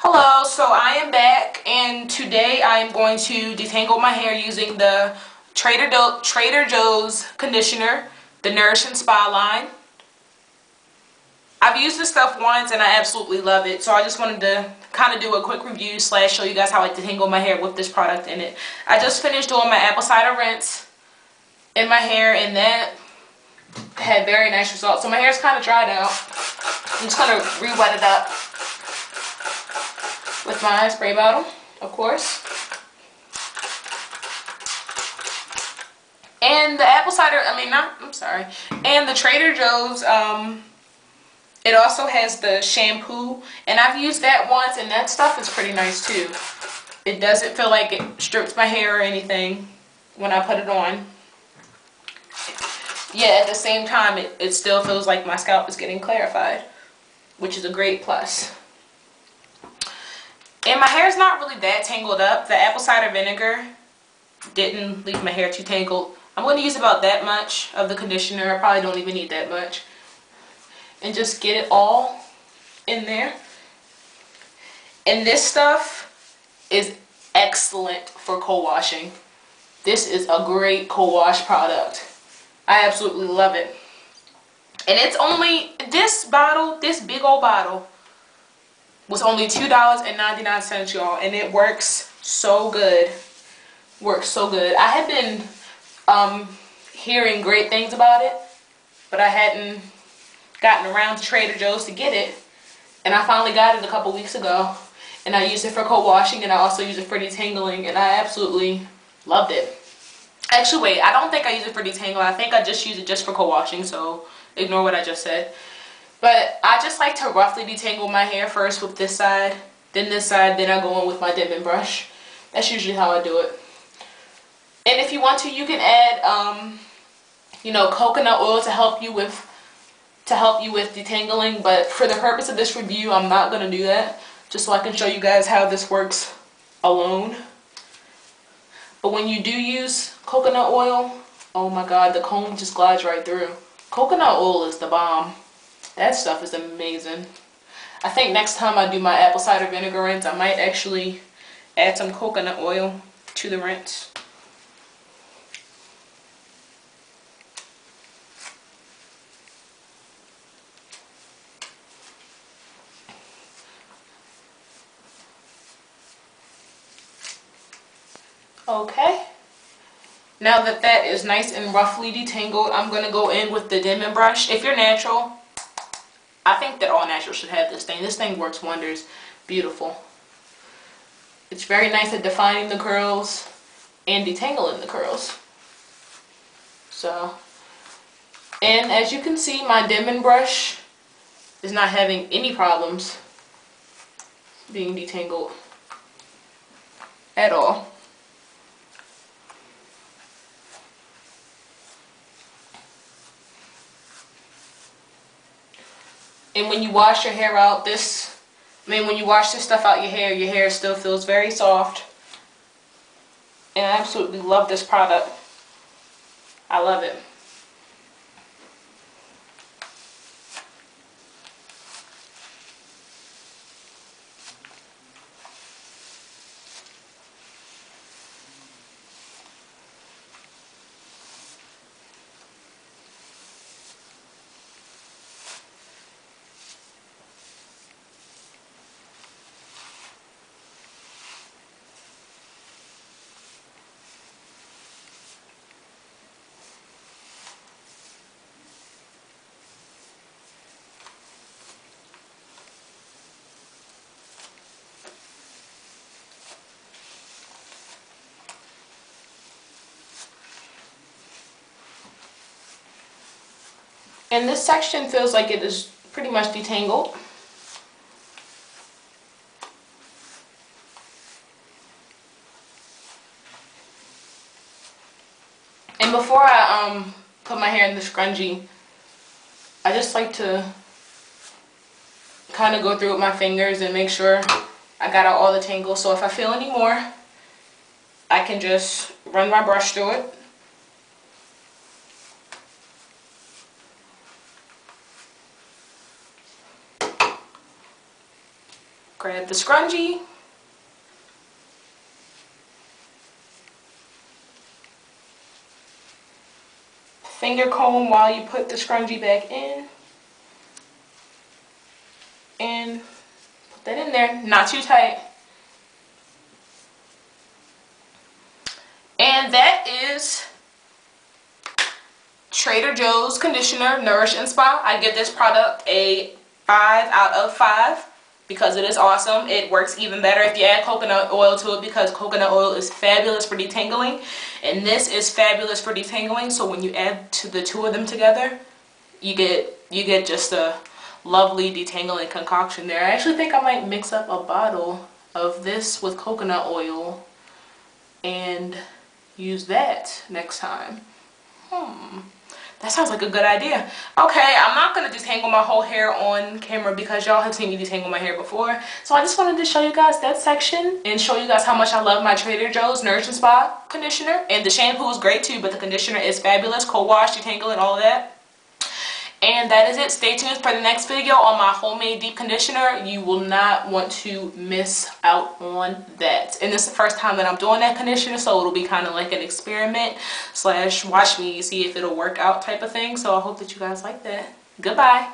Hello, so I am back and today I am going to detangle my hair using the Trader, Do Trader Joe's conditioner, the Nourish and Spa line. I've used this stuff once and I absolutely love it, so I just wanted to kind of do a quick review slash show you guys how I detangle my hair with this product in it. I just finished doing my apple cider rinse in my hair and that had very nice results. So my hair's kind of dried out. I'm just going to re-wet it up with my spray bottle, of course. And the apple cider, I mean, not, I'm sorry. And the Trader Joe's, um, it also has the shampoo. And I've used that once, and that stuff is pretty nice, too. It doesn't feel like it strips my hair or anything when I put it on yet at the same time, it, it still feels like my scalp is getting clarified, which is a great plus. And my hair is not really that tangled up. The apple cider vinegar didn't leave my hair too tangled. I'm going to use about that much of the conditioner. I probably don't even need that much. And just get it all in there. And this stuff is excellent for co-washing. This is a great co-wash product. I absolutely love it. And it's only, this bottle, this big old bottle, was only $2.99, y'all. And it works so good. Works so good. I had been um, hearing great things about it, but I hadn't gotten around to Trader Joe's to get it. And I finally got it a couple weeks ago. And I used it for co-washing and I also use it for detangling. And I absolutely loved it. Actually, wait, I don't think I use it for detangling I think I just use it just for co-washing, so ignore what I just said. But I just like to roughly detangle my hair first with this side, then this side, then I go in with my Denman brush. That's usually how I do it. And if you want to, you can add, um, you know, coconut oil to help you with to help you with detangling. But for the purpose of this review, I'm not going to do that. Just so I can show you guys how this works alone. But when you do use coconut oil, oh my god, the comb just glides right through. Coconut oil is the bomb. That stuff is amazing. I think next time I do my apple cider vinegar rinse, I might actually add some coconut oil to the rinse. Okay. Now that that is nice and roughly detangled, I'm going to go in with the Denman brush. If you're natural, I think that all natural should have this thing. This thing works wonders. Beautiful. It's very nice at defining the curls and detangling the curls. So, and as you can see, my Denman brush is not having any problems being detangled at all. And when you wash your hair out, this, I mean, when you wash this stuff out your hair, your hair still feels very soft. And I absolutely love this product. I love it. And this section feels like it is pretty much detangled. And before I um, put my hair in the scrunchie, I just like to kind of go through with my fingers and make sure I got out all the tangles. So if I feel any more, I can just run my brush through it grab the scrunchie. Finger comb while you put the scrunchie back in. And put that in there, not too tight. And that is Trader Joe's conditioner, Nourish and Spa. I give this product a 5 out of 5 because it is awesome. It works even better if you add coconut oil to it because coconut oil is fabulous for detangling and this is fabulous for detangling. So when you add to the two of them together, you get you get just a lovely detangling concoction there. I actually think I might mix up a bottle of this with coconut oil and use that next time. Hmm. That sounds like a good idea. Okay, I'm not going to detangle my whole hair on camera because y'all have seen me detangle my hair before. So I just wanted to show you guys that section and show you guys how much I love my Trader Joe's Nourish and Spa conditioner. And the shampoo is great too, but the conditioner is fabulous. Co-wash, detangle, and all that. And that is it. Stay tuned for the next video on my homemade deep conditioner. You will not want to miss out on that. And this is the first time that I'm doing that conditioner, so it'll be kind of like an experiment slash watch me see if it'll work out type of thing. So I hope that you guys like that. Goodbye.